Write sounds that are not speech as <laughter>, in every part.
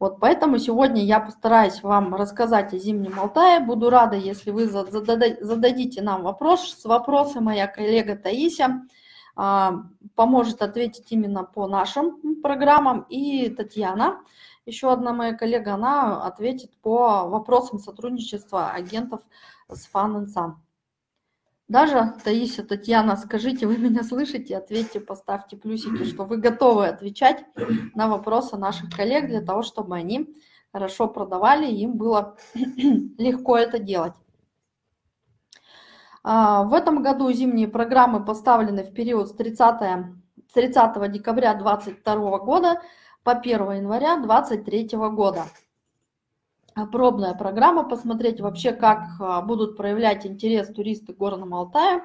Вот поэтому сегодня я постараюсь вам рассказать о Зимнем Алтае. Буду рада, если вы зададите нам вопрос. С вопросом моя коллега Таися а, поможет ответить именно по нашим программам. И Татьяна, еще одна моя коллега, она ответит по вопросам сотрудничества агентов с Fun Sun. Даже, Таисия, Татьяна, скажите, вы меня слышите, ответьте, поставьте плюсики, что вы готовы отвечать на вопросы наших коллег для того, чтобы они хорошо продавали, им было <clears throat> легко это делать. А, в этом году зимние программы поставлены в период с 30, 30 декабря 2022 года по 1 января 2023 года. А, пробная программа, посмотреть вообще, как а, будут проявлять интерес туристы Горного Алтая.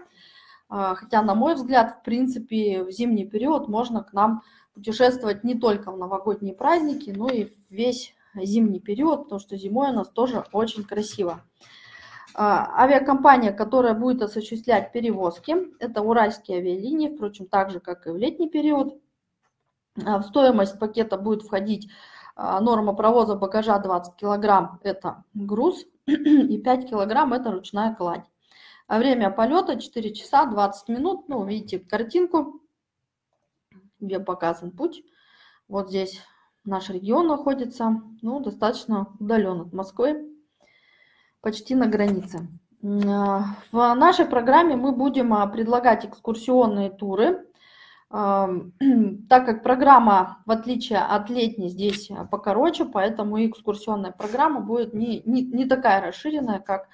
А, хотя, на мой взгляд, в принципе, в зимний период можно к нам путешествовать не только в новогодние праздники, но и весь зимний период, потому что зимой у нас тоже очень красиво. Авиакомпания, которая будет осуществлять перевозки, это уральские авиалинии, впрочем, так же, как и в летний период. В стоимость пакета будет входить а, норма провоза багажа 20 килограмм – это груз, <clears throat> и 5 килограмм – это ручная кладь. А время полета 4 часа 20 минут. Ну, видите картинку, где показан путь. Вот здесь наш регион находится, ну, достаточно удален от Москвы, почти на границе. А, в нашей программе мы будем предлагать экскурсионные туры <clears throat> так как программа, в отличие от летней, здесь а, покороче, поэтому экскурсионная программа будет не, не, не такая расширенная, как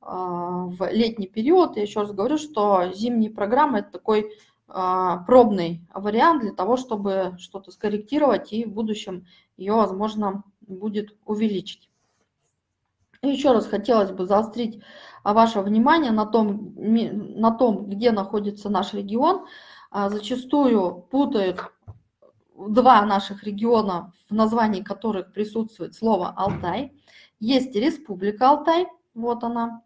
а, в летний период. Я еще раз говорю, что зимние программы – это такой а, пробный вариант для того, чтобы что-то скорректировать и в будущем ее, возможно, будет увеличить. Еще раз хотелось бы заострить ваше внимание на том, на том где находится наш регион – зачастую путают два наших региона, в названии которых присутствует слово Алтай. Есть Республика Алтай, вот она.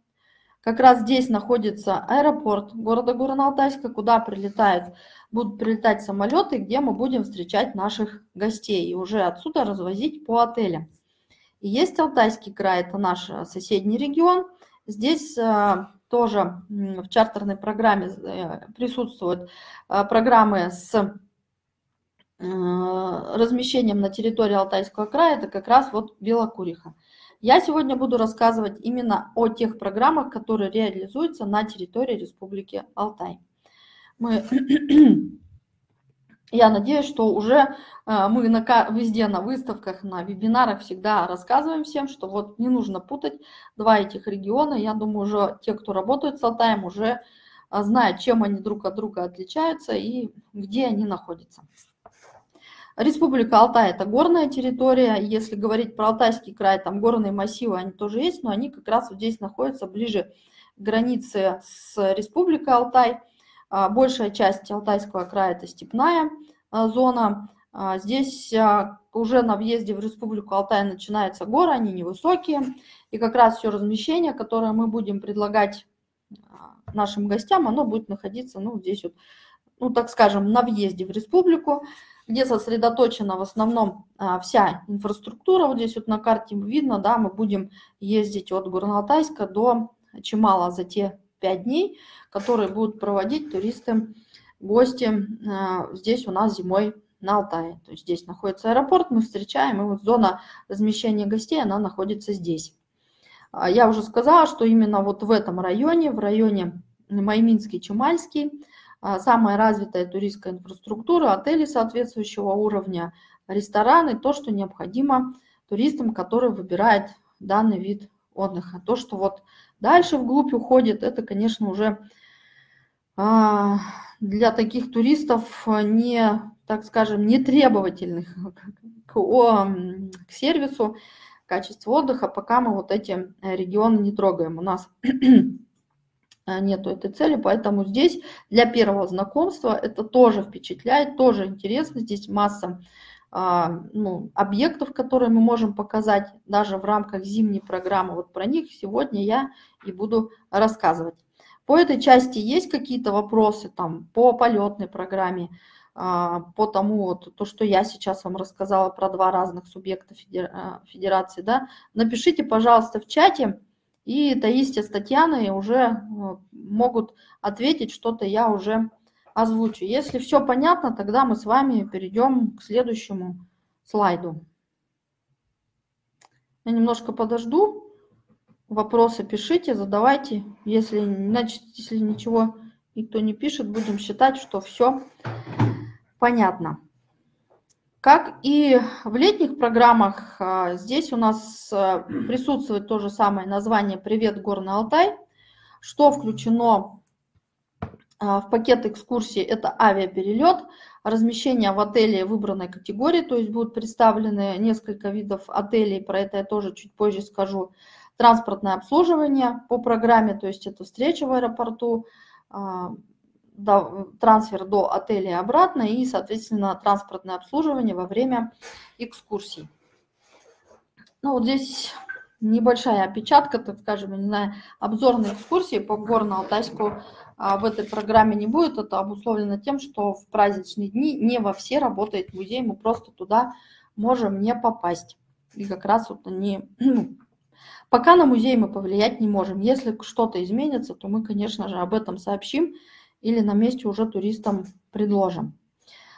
Как раз здесь находится аэропорт города Горно-Алтайска, куда прилетают, будут прилетать самолеты, где мы будем встречать наших гостей и уже отсюда развозить по отелям. И есть Алтайский край, это наш соседний регион. Здесь а, тоже в чартерной программе э, присутствуют э, программы с э, размещением на территории Алтайского края, это как раз вот Белокуриха. Я сегодня буду рассказывать именно о тех программах, которые реализуются на территории Республики Алтай. Мы я надеюсь, что уже э, мы на, везде на выставках, на вебинарах всегда рассказываем всем, что вот не нужно путать два этих региона. Я думаю, уже те, кто работает с Алтаем, уже э, знают, чем они друг от друга отличаются и где они находятся. Республика Алтай – это горная территория. Если говорить про Алтайский край, там горные массивы, они тоже есть, но они как раз вот здесь находятся ближе к границе с Республикой Алтай – большая часть Алтайского края – это степная а, зона. А, здесь уже на въезде в Республику Алтай начинаются горы, они невысокие. И как раз все размещение, которое мы будем предлагать нашим гостям, оно будет находиться ну, здесь вот, ну, так скажем, на въезде в республику, где сосредоточена в основном вся инфраструктура. Вот здесь вот на карте видно, да, мы будем ездить от Горно-Алтайска до Чемала за те 5 дней, которые будут проводить туристы, гости а, здесь у нас зимой на Алтае. То есть здесь находится аэропорт, мы встречаем, и вот зона размещения гостей, она находится здесь. А, я уже сказала, что именно вот в этом районе, в районе Майминский, Чемальский, а, самая развитая туристская инфраструктура, отели соответствующего уровня, рестораны, то, что необходимо туристам, которые выбирают данный вид отдыха. То, что вот дальше вглубь уходит, это, конечно, уже а, для таких туристов не, так скажем, не требовательных <laughs> к, к сервису, качеству отдыха, пока мы вот эти регионы не трогаем. У нас <clears throat> нету этой цели, поэтому здесь для первого знакомства это тоже впечатляет, тоже интересно. Здесь масса ну, объектов, которые мы можем показать даже в рамках зимней программы. Вот про них сегодня я и буду рассказывать. По этой части есть какие-то вопросы там по полетной программе, а, по тому, вот, то, что я сейчас вам рассказала про два разных субъекта а, федерации, да, напишите, пожалуйста, в чате, и Таисия с Татьяной уже могут ответить, что-то я уже озвучу. Если все понятно, тогда мы с вами перейдем к следующему слайду. Я немножко подожду. Вопросы пишите, задавайте. Если, значит, если ничего никто не пишет, будем считать, что все понятно. Как и в летних программах, а, здесь у нас а, присутствует то же самое название «Привет, Горный Алтай». Что включено в пакет экскурсии – это авиаперелет, размещение в отеле выбранной категории, то есть будут представлены несколько видов отелей, про это я тоже чуть позже скажу. Транспортное обслуживание по программе, то есть это встреча в аэропорту, трансфер до отеля и обратно, и, соответственно, транспортное обслуживание во время экскурсий. Ну, вот здесь небольшая опечатка, так скажем, знаю, обзорной экскурсии по Горно-Алтайску а, в этой программе не будет. Это обусловлено тем, что в праздничные дни не во все работает музей, мы просто туда можем не попасть. И как раз вот они... Ну, пока на музей мы повлиять не можем. Если что-то изменится, то мы, конечно же, об этом сообщим или на месте уже туристам предложим.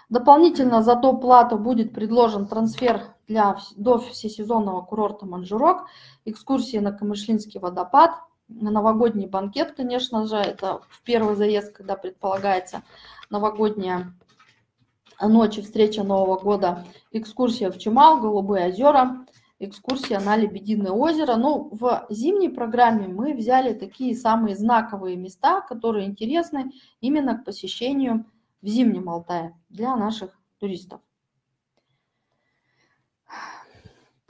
Дополнительно за доплату будет предложен трансфер для, до всесезонного курорта Манжурок, экскурсии на Камышлинский водопад, новогодний банкет, конечно же, это в первый заезд, когда предполагается новогодняя ночь и встреча Нового года, экскурсия в Чемал, Голубые озера, экскурсия на Лебединое озеро. Ну, в зимней программе мы взяли такие самые знаковые места, которые интересны именно к посещению в Зимнем Алтае для наших туристов.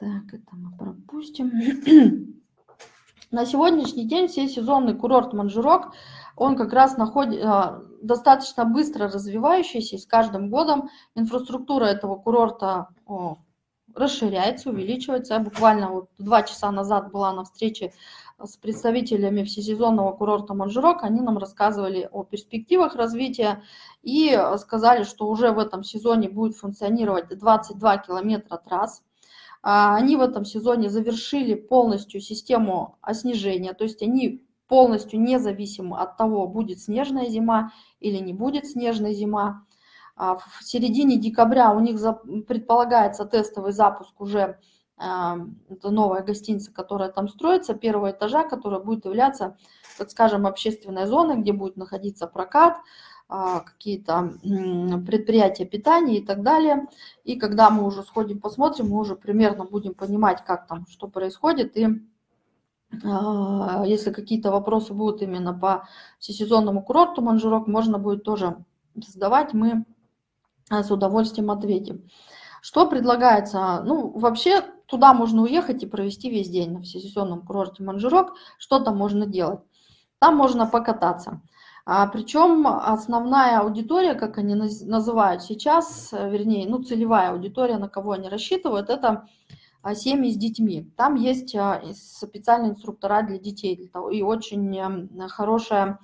Так, это мы пропустим. <clears throat> На сегодняшний день все сезонный курорт Манжурок, он как раз находит, а, достаточно быстро развивающийся, и с каждым годом инфраструктура этого курорта расширяется, увеличивается. Я буквально вот два часа назад была на встрече с представителями всесезонного курорта Манжурок. Они нам рассказывали о перспективах развития и сказали, что уже в этом сезоне будет функционировать 22 километра трасс. А, они в этом сезоне завершили полностью систему оснежения, то есть они полностью независимы от того, будет снежная зима или не будет снежная зима. А, в середине декабря у них предполагается тестовый запуск уже а, это новая гостиница, которая там строится, первого этажа, которая будет являться, так скажем, общественной зоной, где будет находиться прокат, какие-то предприятия питания и так далее. И когда мы уже сходим, посмотрим, мы уже примерно будем понимать, как там, что происходит. И если какие-то вопросы будут именно по всесезонному курорту Манжурок, можно будет тоже задавать. Мы с удовольствием ответим. Что предлагается? Ну, вообще туда можно уехать и провести весь день на всесезонном курорте Манжурок. Что там можно делать? Там можно покататься. А, причем основная аудитория, как они называют сейчас, вернее, ну, целевая аудитория, на кого они рассчитывают, это а, семьи с детьми. Там есть а, специальные инструктора для детей и очень эм, хорошая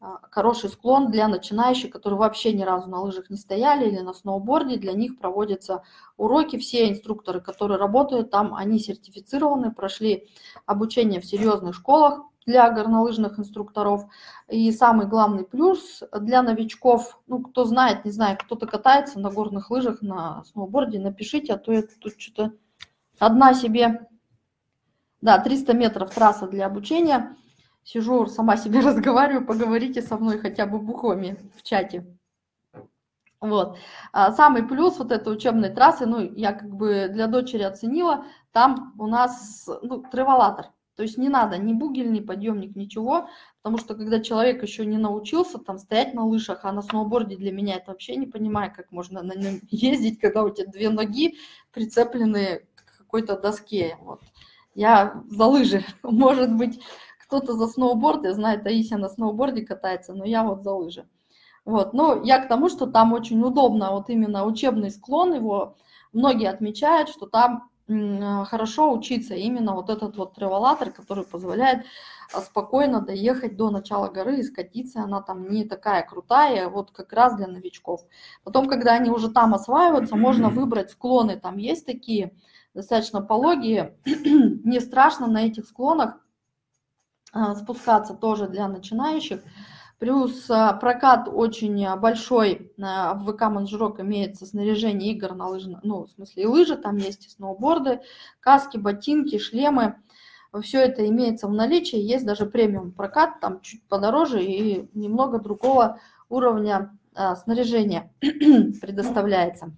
а, хороший склон для начинающих, которые вообще ни разу на лыжах не стояли или на сноуборде. Для них проводятся уроки. Все инструкторы, которые работают там, они сертифицированы, прошли обучение в серьезных школах для горнолыжных инструкторов. И самый главный плюс для новичков, ну, кто знает, не знаю, кто-то катается на горных лыжах, на сноуборде, напишите, а то я тут что-то одна себе, да, 300 метров трасса для обучения – сижу, сама себе <laughs> разговариваю, поговорите со мной хотя бы буквами в чате. Вот. А самый плюс вот этой учебной трассы, ну, я как бы для дочери оценила, там у нас ну, треволатор. То есть не надо ни бугель, ни подъемник, ничего, потому что когда человек еще не научился там стоять на лыжах, а на сноуборде для меня это вообще не понимаю, как можно на нем <laughs> ездить, когда у тебя две ноги прицеплены к какой-то доске. Вот. Я за лыжи, <laughs> может быть, кто-то за сноуборд, я знаю, Таисия на сноуборде катается, но я вот за лыжи. Вот, но я к тому, что там очень удобно, вот именно учебный склон его, многие отмечают, что там хорошо учиться, именно вот этот вот треволатор, который позволяет спокойно доехать до начала горы и скатиться, она там не такая крутая, вот как раз для новичков. Потом, когда они уже там осваиваются, можно выбрать склоны, там есть такие достаточно пологие, <clears throat> не страшно на этих склонах а, спускаться тоже для начинающих. Плюс а, прокат очень большой в ВК Манжурок имеется снаряжение игр на лыжи, ну, в смысле и лыжи, там есть и сноуборды, каски, ботинки, шлемы все это имеется в наличии, есть даже премиум прокат, там чуть подороже и немного другого уровня а, снаряжения <clears throat> предоставляется.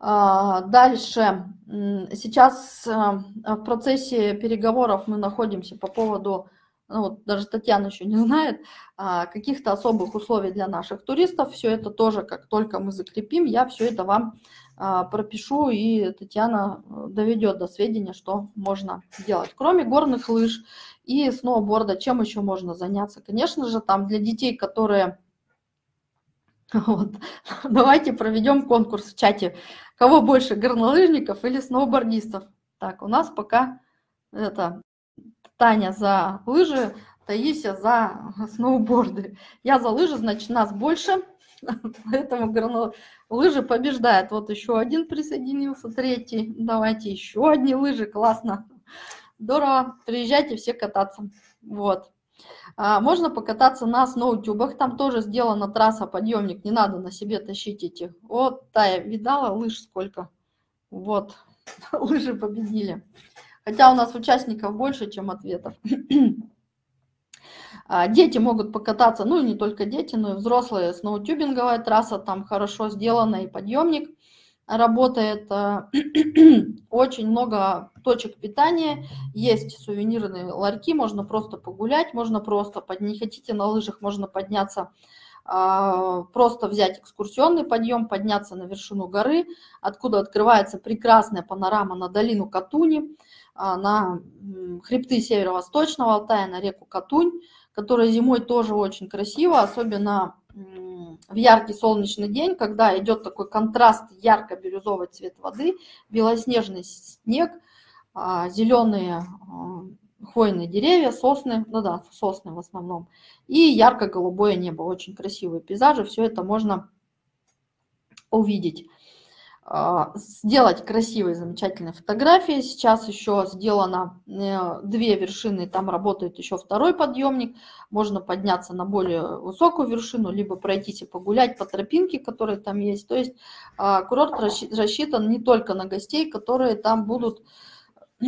А, дальше, сейчас а, в процессе переговоров мы находимся по поводу, ну вот даже Татьяна еще не знает, а, каких-то особых условий для наших туристов. Все это тоже, как только мы закрепим, я все это вам а, пропишу, и Татьяна э, доведет до сведения, что можно делать. Кроме горных лыж и сноуборда, чем еще можно заняться? Конечно же, там для детей, которые... <laughs> Вот. Давайте проведем конкурс в чате. Кого больше, горнолыжников или сноубордистов? Так, у нас пока это Таня за лыжи, Таисия за сноуборды. Я за лыжи, значит, нас больше. <laughs> Поэтому горно... лыжи побеждают. Вот еще один присоединился, третий. Давайте еще одни лыжи, классно. Здорово, приезжайте все кататься. Вот. А, можно покататься на сноутюбах, там тоже сделана трасса, подъемник, не надо на себе тащить эти. Вот, Тая, видала лыж сколько? Вот, <laughs> лыжи победили. Хотя у нас участников больше, чем ответов. <clears throat> А, дети могут покататься, ну не только дети, но и взрослые. Сноутюбинговая трасса там хорошо сделана и подъемник работает. А, <clears throat> очень много точек питания, есть сувенирные ларьки, можно просто погулять, можно просто, под... не хотите на лыжах, можно подняться а, просто взять экскурсионный подъем, подняться на вершину горы, откуда открывается прекрасная панорама на долину Катуни, на хребты северо-восточного Алтая, на реку Катунь которая зимой тоже очень красиво, особенно в яркий солнечный день, когда идет такой контраст ярко-бирюзовый цвет воды, белоснежный снег, а, зеленые а, хвойные деревья, сосны, ну да, сосны в основном, и ярко-голубое небо, очень красивые пейзажи, все это можно увидеть. А, сделать красивые, замечательные фотографии. Сейчас еще сделано э, две вершины, там работает еще второй подъемник. Можно подняться на более высокую вершину, либо пройтись и погулять по тропинке, которые там есть. То есть а, курорт рассчитан не только на гостей, которые там будут, <clears throat>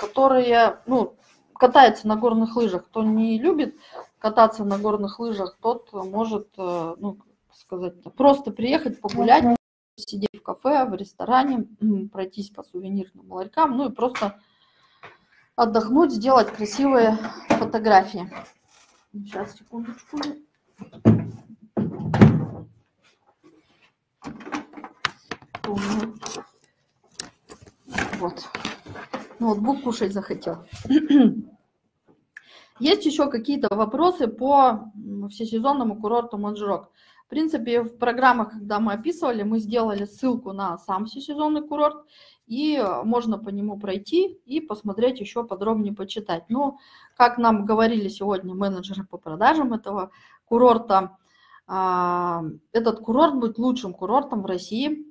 которые ну, катаются на горных лыжах. Кто не любит кататься на горных лыжах, тот может э, ну, сказать, просто приехать, погулять, сидеть в кафе, в ресторане, пройтись по сувенирным ларькам, ну и просто отдохнуть, сделать красивые фотографии. Сейчас, секундочку. Вот. Ноутбук кушать захотел. Есть еще какие-то вопросы по всесезонному курорту Манжурок? В принципе, в программах, когда мы описывали, мы сделали ссылку на сам всесезонный курорт, и можно по нему пройти и посмотреть еще подробнее, почитать. Но, как нам говорили сегодня менеджеры по продажам этого курорта, а, этот курорт будет лучшим курортом в России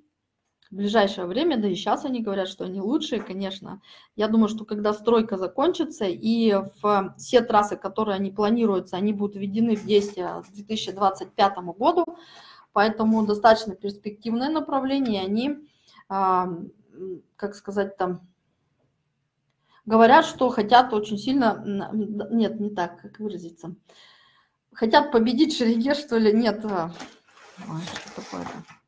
в ближайшее время, да и сейчас они говорят, что они лучшие, конечно. Я думаю, что когда стройка закончится и в все трассы, которые они планируются, они будут введены в действие к 2025 году, поэтому достаточно перспективное направление, они, а, как сказать там, говорят, что хотят очень сильно, нет, не так, как выразиться, хотят победить Шерегеш, что ли, нет, а, ой, что такое-то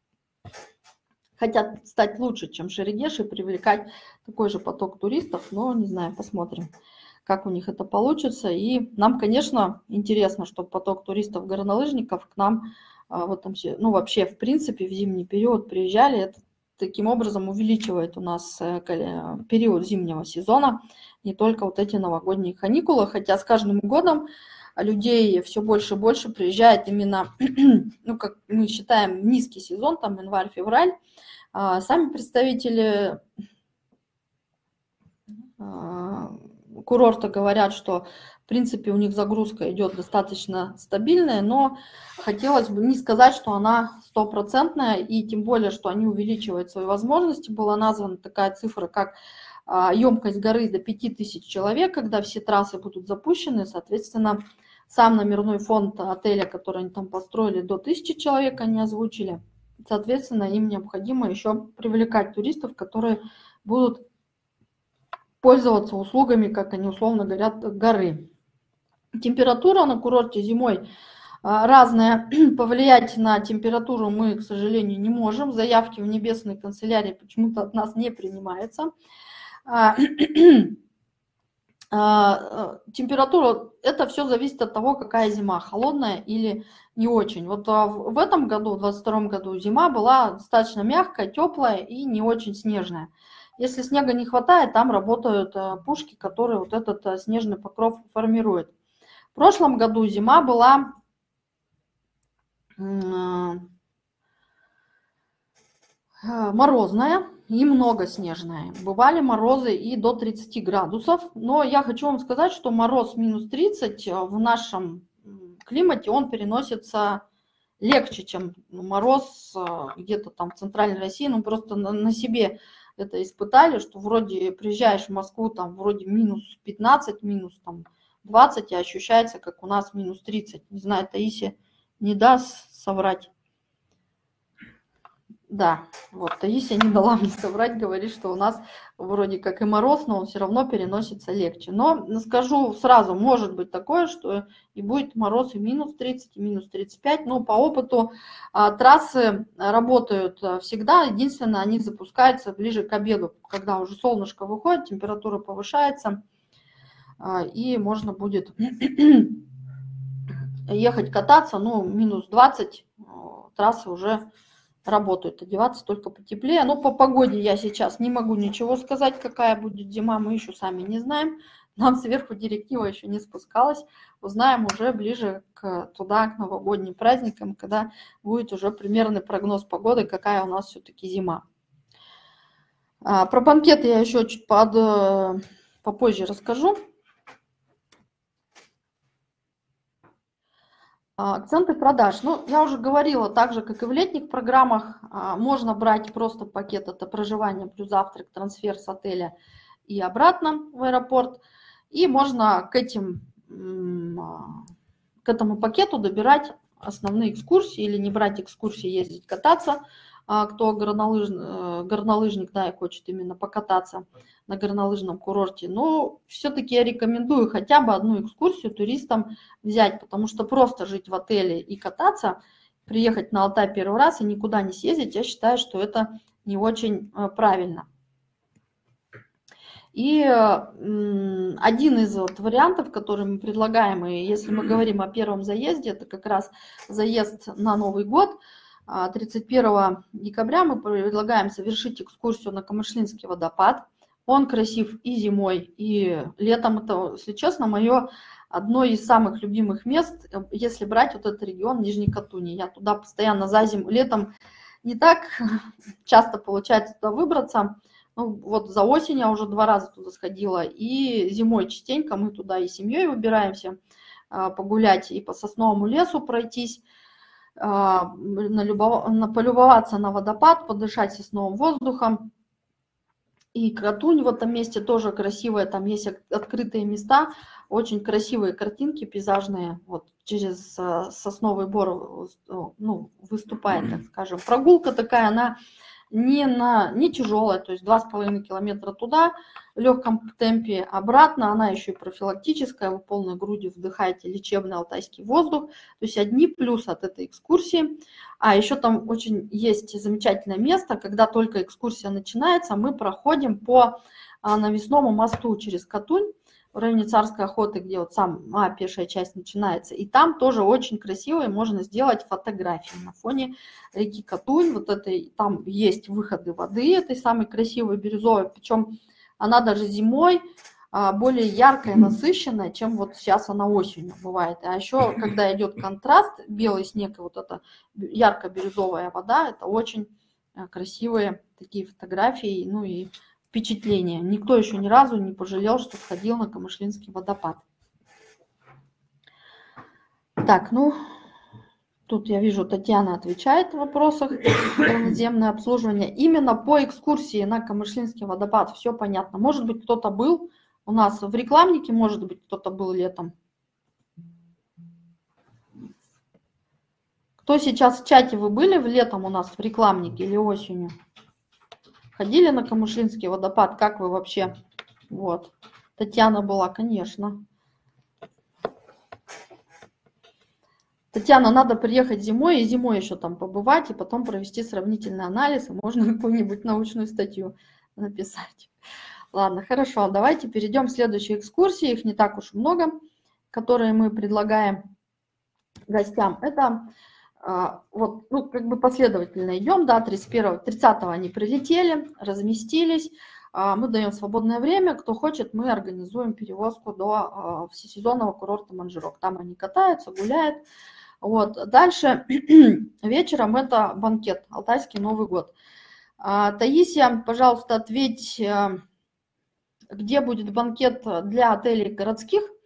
хотят стать лучше, чем Шерегеш и привлекать такой же поток туристов, но не знаю, посмотрим, как у них это получится. И нам, конечно, интересно, чтобы поток туристов-горнолыжников к нам а, вот там, ну вообще в принципе в зимний период приезжали. Это таким образом увеличивает у нас э, период зимнего сезона, не только вот эти новогодние каникулы, хотя с каждым годом людей все больше и больше приезжает именно, <clears throat> ну, как мы считаем, низкий сезон, там январь-февраль. А сами представители, курорты говорят, что в принципе у них загрузка идет достаточно стабильная, но хотелось бы не сказать, что она стопроцентная, и тем более, что они увеличивают свои возможности. Была названа такая цифра, как емкость горы до 5000 человек, когда все трассы будут запущены, соответственно, сам номерной фонд отеля, который они там построили, до 1000 человек они озвучили. Соответственно, им необходимо еще привлекать туристов, которые будут пользоваться услугами, как они условно говорят, горы. Температура на курорте зимой а, разная. <clears throat> Повлиять на температуру мы, к сожалению, не можем. Заявки в небесной канцелярии почему-то от нас не принимаются. А, <clears throat> а, температура, это все зависит от того, какая зима, холодная или не очень. Вот в этом году, в 2022 году, зима была достаточно мягкая, теплая и не очень снежная. Если снега не хватает, там работают э, пушки, которые вот этот э, снежный покров формируют. В прошлом году зима была э, морозная и много снежная. Бывали морозы и до 30 градусов, но я хочу вам сказать, что мороз минус 30 в нашем климате, он переносится легче, чем мороз где-то там в центральной России, ну просто на, на себе это испытали, что вроде приезжаешь в Москву, там вроде минус 15, минус там 20, и ощущается, как у нас минус 30. Не знаю, Таисия не даст соврать. Да, вот Таисия не дала <laughs> мне соврать, говорит, что у нас вроде как и мороз, но он все равно переносится легче. Но скажу сразу, может быть такое, что и будет мороз и минус 30, и минус 35. Но по опыту а, трассы работают а, всегда. Единственное, они запускаются ближе к обеду, когда уже солнышко выходит, температура повышается, а, и можно будет <clears throat> ехать кататься, ну, минус 20, трассы уже работают, одеваться только потеплее. Но по погоде я сейчас не могу ничего сказать, какая будет зима, мы еще сами не знаем. Нам сверху директива еще не спускалась. Узнаем уже ближе к туда, к новогодним праздникам, когда будет уже примерный прогноз погоды, какая у нас все-таки зима. А, про банкеты я еще чуть под, э, попозже расскажу. Акценты продаж. Ну, я уже говорила, так же, как и в летних программах, а, можно брать просто пакет это проживание плюс завтрак, трансфер с отеля и обратно в аэропорт. И можно к, этим, а, к этому пакету добирать основные экскурсии или не брать экскурсии, ездить кататься – а кто горнолыж... Э, горнолыжник, да, и хочет именно покататься на горнолыжном курорте. Но все-таки я рекомендую хотя бы одну экскурсию туристам взять, потому что просто жить в отеле и кататься, приехать на Алтай первый раз и никуда не съездить, я считаю, что это не очень э, правильно. И один из вот вариантов, который мы предлагаем, и если мы говорим о первом заезде, это как раз заезд на Новый год – 31 а, декабря мы предлагаем совершить экскурсию на Камышлинский водопад. Он красив и зимой, и летом. Это, если честно, мое одно из самых любимых мест, если брать вот этот регион Нижней Катуни. Я туда постоянно за зиму, летом не так <laughs> часто получается туда выбраться. Ну, вот за осень я уже два раза туда сходила, и зимой частенько мы туда и семьей выбираемся а, погулять, и по сосновому лесу пройтись. А, полюбоваться на водопад, подышать сосновым воздухом. И Кратунь в этом месте тоже красивая, там есть открытые места, очень красивые картинки пейзажные, вот через а, сосновый бор ну, выступает, так скажем. Прогулка такая, она не, на, не тяжелая, то есть 2,5 километра туда в легком темпе, обратно. Она еще и профилактическая, вы полной грудью вдыхаете лечебный алтайский воздух, то есть одни плюсы от этой экскурсии. А еще там очень есть замечательное место, когда только экскурсия начинается, мы проходим по а, навесному мосту через Катунь, в районе Царской охоты, где вот сама пешая часть начинается. И там тоже очень красиво и можно сделать фотографии на фоне реки Катунь. Вот это, там есть выходы воды этой самой красивой бирюзовой, причем она даже зимой а, более яркая, насыщенная, чем вот сейчас она осенью бывает. А еще, когда идет контраст, белый снег и вот эта ярко-бирюзовая вода, это очень а, красивые такие фотографии, ну и впечатление. Никто еще ни разу не пожалел, что сходил на Камышлинский водопад. Так, ну, тут я вижу, Татьяна отвечает в вопросах наземное обслуживание. Именно по экскурсии на Камышлинский водопад все понятно. Может быть, кто-то был у нас в рекламнике, может быть, кто-то был летом. Кто сейчас в чате, вы были в летом у нас в рекламнике или осенью? Ходили на Камышлинский водопад? Как вы вообще? Вот. Татьяна была, конечно. Татьяна, надо приехать зимой и зимой еще там побывать, и потом провести сравнительный анализ, и можно <laughs> какую-нибудь научную статью написать. Ладно, хорошо, давайте перейдем к следующей экскурсии, их не так уж много, которые мы предлагаем гостям. Это а, вот, ну, как бы последовательно идем, да, 31 30 они прилетели, разместились, а, мы даем свободное время, кто хочет, мы организуем перевозку до а, всесезонного курорта Манжирок, там они катаются, гуляют, вот. Дальше <clears throat> вечером это банкет, Алтайский Новый год. Таисия, пожалуйста, ответь, э, где будет банкет для отелей городских –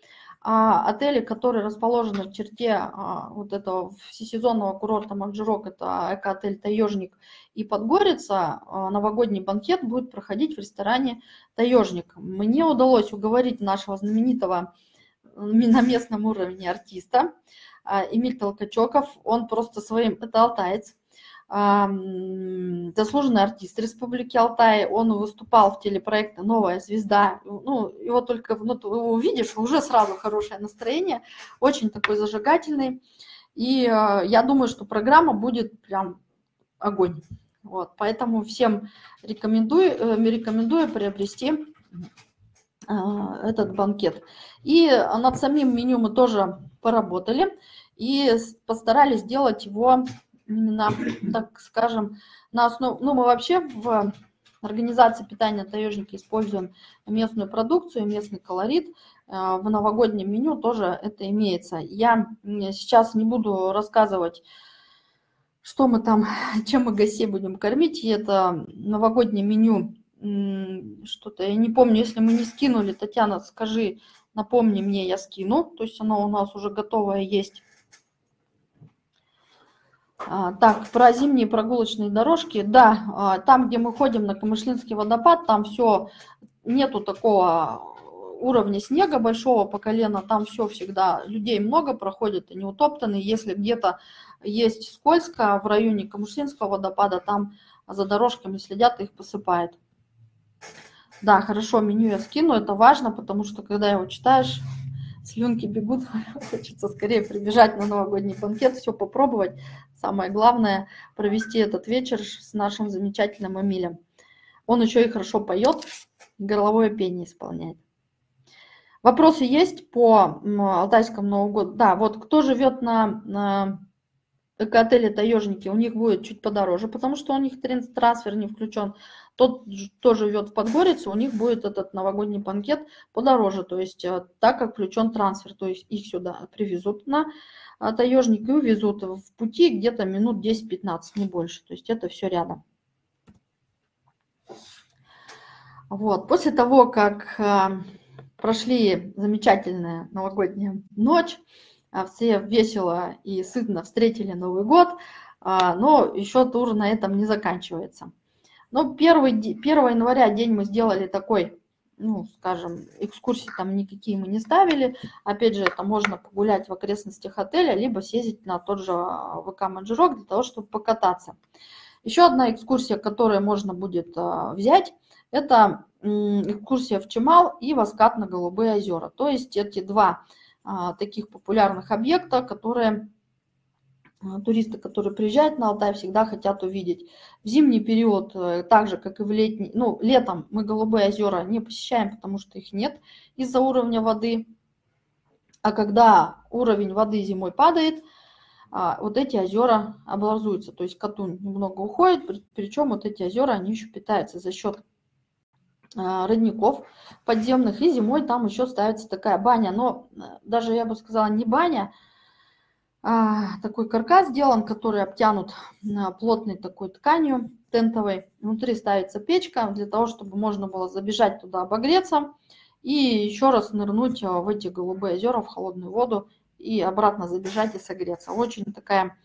а отели, которые расположены в черте а, вот этого всесезонного курорта Манжирок, это эко-отель «Таежник» и Подгорица, а, новогодний банкет будет проходить в ресторане «Таежник». Мне удалось уговорить нашего знаменитого на местном уровне артиста а, Эмиль Толкачоков, он просто своим, это алтаец, заслуженный артист Республики Алтай, он выступал в телепроекте «Новая звезда». Ну, его только ну, ты его увидишь, уже сразу хорошее настроение, очень такой зажигательный. И э, я думаю, что программа будет прям огонь. Вот, поэтому всем рекомендую, э, рекомендую приобрести э, этот банкет. И над самим меню мы тоже поработали и постарались сделать его именно, так скажем, на основе, ну, мы вообще в организации питания таежники используем местную продукцию, местный колорит. Э, в новогоднем меню тоже это имеется. Я сейчас не буду рассказывать, что мы там, <laughs> чем мы гостей будем кормить. И это новогоднее меню, что-то, я не помню, если мы не скинули, Татьяна, скажи, напомни мне, я скину. То есть оно у нас уже готовое есть. А, так, про зимние прогулочные дорожки. Да, а, там, где мы ходим на Камышлинский водопад, там все, нету такого уровня снега большого по колено, там все всегда, людей много проходит, они утоптаны. Если где-то есть скользко в районе Камышлинского водопада, там за дорожками следят, их посыпает. Да, хорошо, меню я скину, это важно, потому что когда его читаешь, слюнки бегут, <laughs> хочется скорее прибежать на новогодний банкет, все попробовать. Самое главное – провести этот вечер с нашим замечательным Эмилем. Он еще и хорошо поет, горловое пение исполняет. Вопросы есть по Алтайскому Новому году? Да, вот кто живет на, на эко-отеле «Таежники», у них будет чуть подороже, потому что у них трансфер не включен. Тот, кто живет в Подгорице, у них будет этот новогодний банкет подороже, то есть э, так как включен трансфер, то есть их сюда привезут на а, таежник и увезут в пути где-то минут 10-15, не больше, то есть это все рядом. Вот, после того, как э, прошли замечательная новогодняя ночь, все весело и сытно встретили Новый год, но еще тур на этом не заканчивается. Но 1, 1 января день мы сделали такой, ну, скажем, экскурсии там никакие мы не ставили. Опять же, это можно погулять в окрестностях отеля, либо съездить на тот же а, ВК Манжирок для того, чтобы покататься. Еще одна экскурсия, которую можно будет а, взять, это экскурсия в Чемал и Воскат на Голубые озера. То есть эти два а, таких популярных объекта, которые туристы, которые приезжают на Алтай, всегда хотят увидеть. В зимний период, э, так же, как и в летний, ну, летом мы Голубые озера не посещаем, потому что их нет из-за уровня воды. А когда уровень воды зимой падает, а, вот эти озера образуются, то есть Катунь немного уходит, причем вот эти озера, они еще питаются за счет родников подземных, и зимой там еще ставится такая баня, но э, даже, я бы сказала, не баня, а, такой каркас сделан, который обтянут плотной такой тканью тентовой. Внутри ставится печка для того, чтобы можно было забежать туда обогреться и еще раз нырнуть э, в эти голубые озера, в холодную воду и обратно забежать и согреться. Очень такая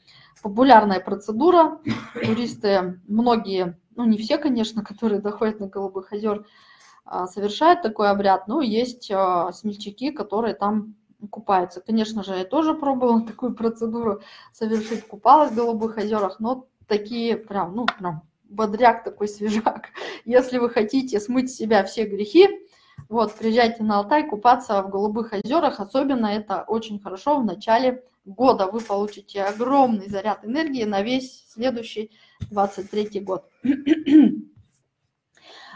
популярная процедура. Туристы, многие, ну не все, конечно, которые доходят на Голубых озер, а, совершают такой обряд, но есть а, смельчаки, которые там купаются. Конечно же, я тоже пробовала <laughs> такую процедуру совершить, купалась в Голубых озерах, но такие прям, ну, прям бодряк такой свежак. <laughs> Если вы хотите смыть с себя все грехи, вот, приезжайте на Алтай купаться в Голубых озерах, особенно это очень хорошо в начале года. Вы получите огромный заряд энергии на весь следующий 23 год. <clears throat>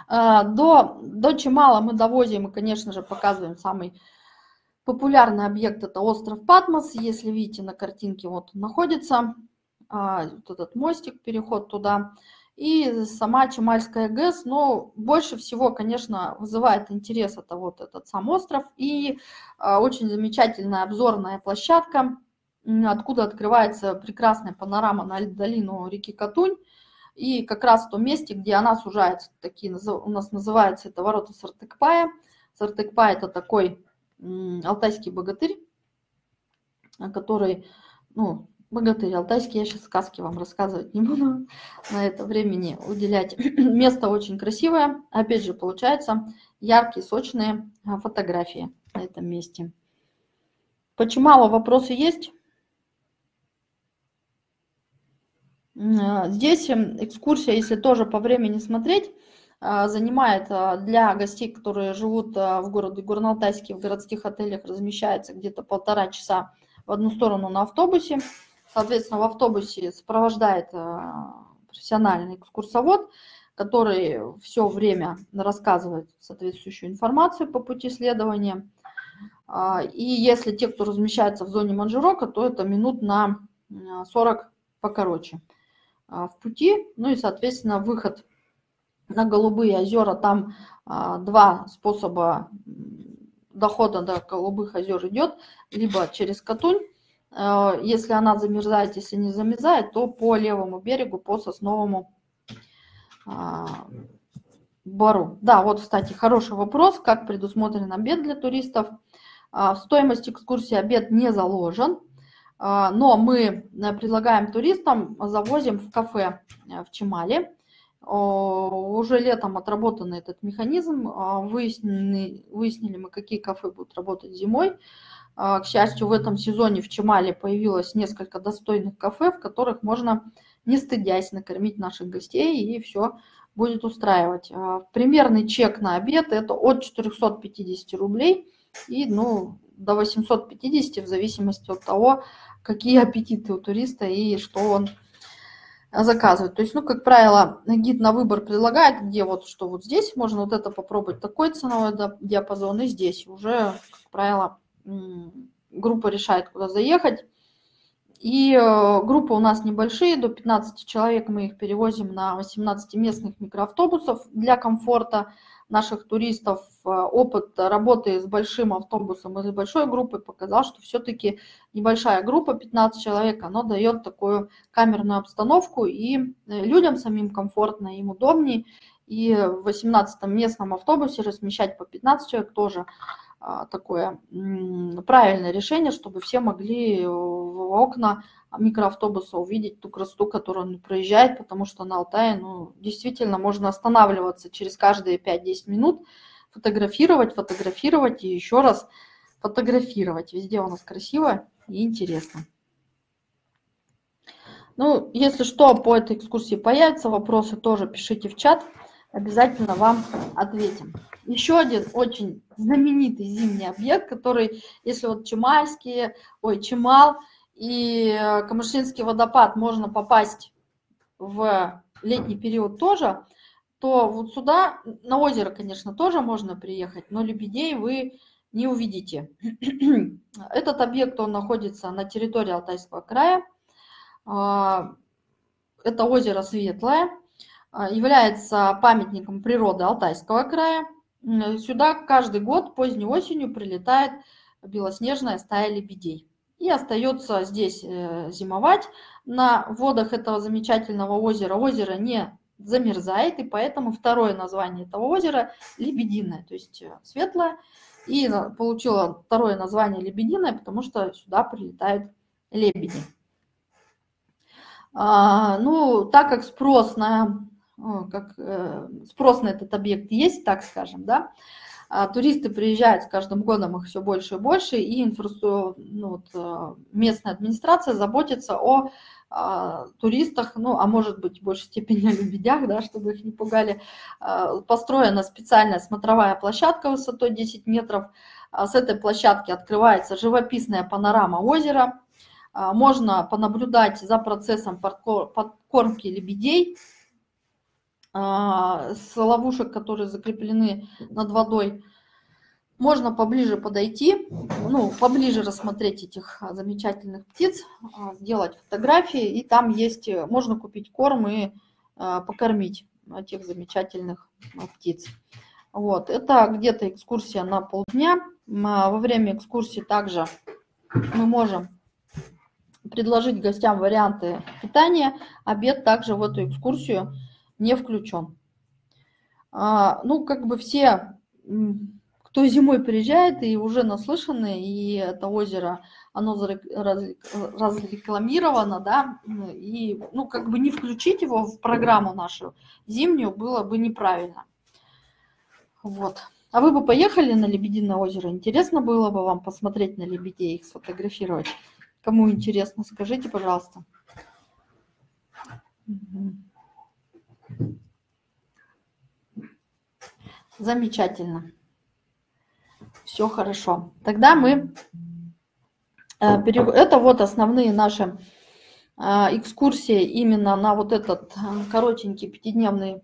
А, до, до Чемала мы довозим и, конечно же, показываем самый популярный объект. Это остров Патмос. Если видите на картинке, вот он находится. А, вот этот мостик, переход туда. И сама Чемальская ГЭС, но больше всего, конечно, вызывает интерес это вот этот сам остров и а, очень замечательная обзорная площадка, откуда открывается прекрасная панорама на долину реки Катунь. И как раз в том месте, где она сужается, такие у нас называется это ворота Сартыкпая. Сартыкпай это такой алтайский богатырь, который, ну, богатырь алтайский, я сейчас сказки вам рассказывать не буду, <laughs> на это времени уделять. <clears throat> Место очень красивое, опять же, получается яркие, сочные а, фотографии на этом месте. Почему мало вопросы есть? А, здесь эм, экскурсия, если тоже по времени смотреть, занимает для гостей, которые живут в городе Горно-Алтайске, в городских отелях, размещается где-то полтора часа в одну сторону на автобусе. Соответственно, в автобусе сопровождает профессиональный экскурсовод, который все время рассказывает соответствующую информацию по пути следования. А, и если те, кто размещается в зоне Манжирока, то это минут на 40 э, покороче а, в пути. Ну и, соответственно, выход на Голубые озера, там а, два способа дохода до Голубых озер идет, либо через Катунь, Э, если она замерзает, если не замерзает, то по левому берегу, по сосновому а, бару. Да, вот, кстати, хороший вопрос, как предусмотрен обед для туристов. А, в стоимость экскурсии обед не заложен, но мы э, предлагаем туристам, завозим в кафе э, в Чемале. Уже летом отработан этот механизм, выяснили, выяснили мы, какие кафе будут работать зимой. А, к счастью, в этом сезоне в Чемале появилось несколько достойных кафе, в которых можно, не стыдясь, накормить наших гостей, и все будет устраивать. А, примерный чек на обед – это от 450 рублей и ну, до 850 в зависимости от того, какие аппетиты у туриста и что он заказывать. То есть, ну, как правило, гид на выбор предлагает, где вот, что вот здесь можно вот это попробовать, такой ценовой диапазон, и здесь уже, как правило, группа решает, куда заехать. И э, группы у нас небольшие, до 15 человек мы их перевозим на 18 местных микроавтобусов для комфорта наших туристов. Э, опыт работы с большим автобусом или большой группой показал, что все-таки небольшая группа, 15 человек, она дает такую камерную обстановку, и э, людям самим комфортно, им удобнее. И в 18 местном автобусе размещать по 15 человек тоже такое правильное решение, чтобы все могли в окна микроавтобуса увидеть ту красоту, которую он проезжает, потому что на Алтае ну, действительно можно останавливаться через каждые 5-10 минут, фотографировать, фотографировать и еще раз фотографировать. Везде у нас красиво и интересно. Ну, если что, по этой экскурсии появятся вопросы, тоже пишите в чат обязательно вам ответим. Еще один очень знаменитый зимний объект, который, если вот Чемальские, ой, Чемал и э, Камышлинский водопад можно попасть в летний период тоже, то вот сюда, на озеро, конечно, тоже можно приехать, но лебедей вы не увидите. <clears throat> Этот объект, он находится на территории Алтайского края. А, это озеро Светлое, является памятником природы Алтайского края. Сюда каждый год поздней осенью прилетает белоснежная стая лебедей и остается здесь э, зимовать на водах этого замечательного озера. Озеро не замерзает, и поэтому второе название этого озера – Лебединое, то есть светлое. И получила второе название Лебединое, потому что сюда прилетают лебеди. А, ну, так как спрос на, как, э, спрос на этот объект есть, так скажем, да, а туристы приезжают с каждым годом их все больше и больше, и инфраструктура, ну, вот, э, местная администрация заботится о а, туристах, ну, а может быть, в большей степени <laughs> о лебедях, да, чтобы их не пугали. А, построена специальная смотровая площадка высотой 10 метров. С этой площадки открывается живописная панорама озера. Можно понаблюдать за процессом подкормки лебедей с ловушек, которые закреплены над водой. Можно поближе подойти, ну, поближе рассмотреть этих замечательных птиц, сделать фотографии, и там есть, можно купить корм и покормить этих замечательных птиц. Вот, это где-то экскурсия на полдня. Во время экскурсии также мы можем предложить гостям варианты питания. Обед также в эту экскурсию не включен. А, ну, как бы все, кто зимой приезжает и уже наслышаны, и это озеро, оно разрекламировано, да, и, ну, как бы не включить его в программу нашу зимнюю было бы неправильно. Вот. А вы бы поехали на Лебединое озеро? Интересно было бы вам посмотреть на лебедей, их сфотографировать? Кому интересно, скажите, пожалуйста. Замечательно. Все хорошо. Тогда мы... Э, это вот основные наши э, экскурсии именно на вот этот э, коротенький пятидневный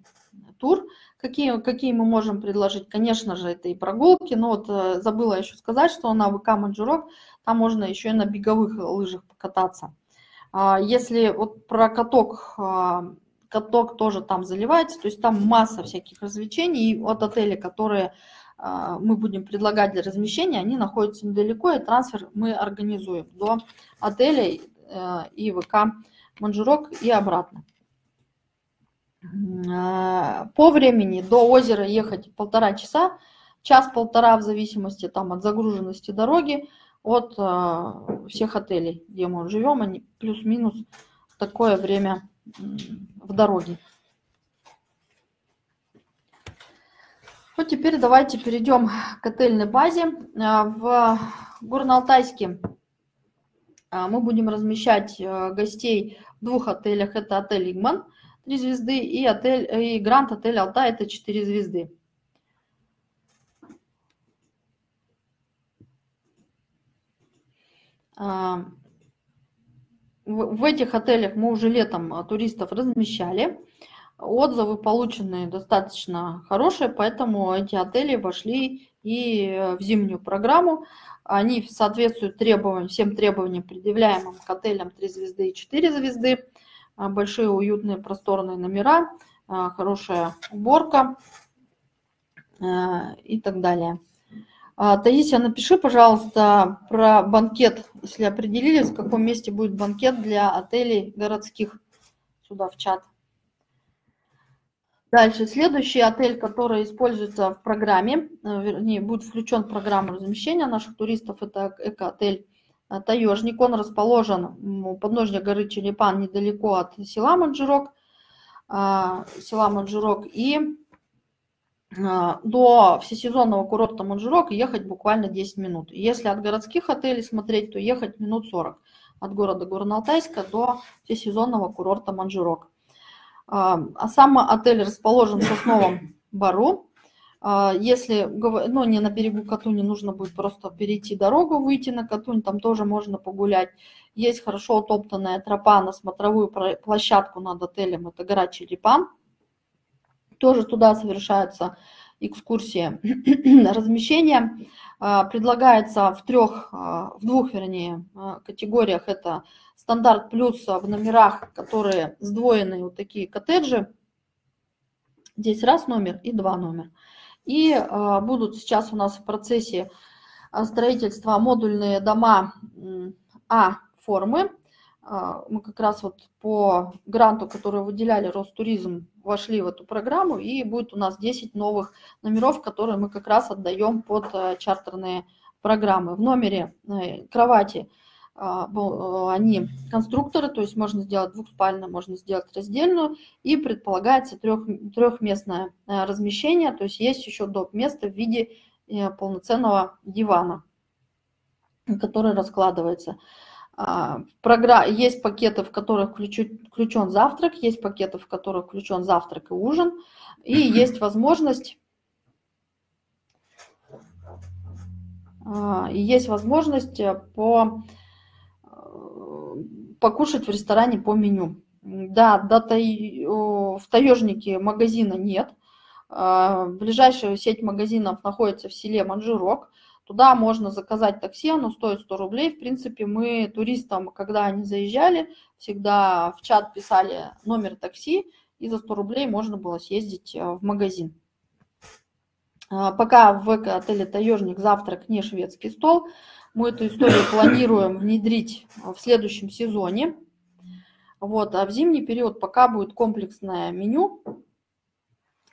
тур. Какие, какие мы можем предложить? Конечно же, это и прогулки, но вот забыла еще сказать, что на ВК Манжурок там можно еще и на беговых лыжах покататься. А, если вот про каток, каток тоже там заливается, то есть там масса всяких развлечений. И от отеля, которые а, мы будем предлагать для размещения, они находятся недалеко, и трансфер мы организуем до отеля э, и ВК Манжурок и обратно. По времени до озера ехать полтора часа, час-полтора в зависимости там, от загруженности дороги от э, всех отелей, где мы живем, они плюс-минус такое время в дороге. Вот теперь давайте перейдем к отельной базе. Э, в Горно-Алтайске э, мы будем размещать гостей в двух отелях. Это отель Игман, 3 звезды, и, отель, и Гранд отель Алтай, это 4 звезды. А, в этих отелях мы уже летом а, туристов размещали. Отзывы полученные достаточно хорошие, поэтому эти отели вошли и э, в зимнюю программу. Они соответствуют требованиям, всем требованиям, предъявляемым к отелям 3 звезды и 4 звезды. А, большие, уютные, просторные номера, хорошая уборка и так далее. А, Таисия, напиши, пожалуйста, про банкет, если определились, в каком месте будет банкет для отелей городских, сюда в чат. Дальше, следующий отель, который используется в программе, э, вернее, будет включен в программу размещения наших туристов, это эко-отель э, Таежник. Он расположен у подножья горы Черепан, недалеко от села Манджирок, а, села Манджирок. И до всесезонного курорта Манжурок ехать буквально 10 минут. Если от городских отелей смотреть, то ехать минут 40 от города Горно-Алтайска до всесезонного курорта Манжурок. А, а сам отель расположен в Сосновом Бару. А, если ну, не на берегу Катуни, нужно будет просто перейти дорогу, выйти на Катунь, там тоже можно погулять. Есть хорошо утоптанная тропа на смотровую площадку над отелем, это гора Черепан – тоже туда совершаются экскурсии <clears throat> размещения. А, предлагается в трех, а, в двух, вернее, а, категориях. Это стандарт плюс в номерах, которые сдвоенные вот такие коттеджи. Здесь раз номер и два номер. И будут сейчас у нас в процессе строительства модульные дома А формы а, мы как раз вот по гранту, который выделяли Ростуризм, вошли в эту программу, и будет у нас 10 новых номеров, которые мы как раз отдаем под э, чартерные программы. В номере э, кровати а, э, они конструкторы, то есть можно сделать двухспальную, можно сделать раздельную, и предполагается трех, трехместное размещение, то есть есть еще доп. место в виде полноценного дивана, который раскладывается. А, есть пакеты, в которых включен завтрак, есть пакеты, в которых включен завтрак и ужин, и есть возможность а, есть возможность э, по, э, покушать в ресторане по меню. Да, до тай, в таежнике магазина нет. А, ближайшая сеть магазинов находится в селе Манжурок. Туда можно заказать такси, оно стоит 100 рублей. В принципе, мы туристам, когда они заезжали, всегда в чат писали номер такси, и за 100 рублей можно было съездить э, в магазин. А, пока в отеле «Таежник» завтрак не шведский стол, мы эту историю <coughs> планируем внедрить в следующем сезоне. Вот, а в зимний период пока будет комплексное меню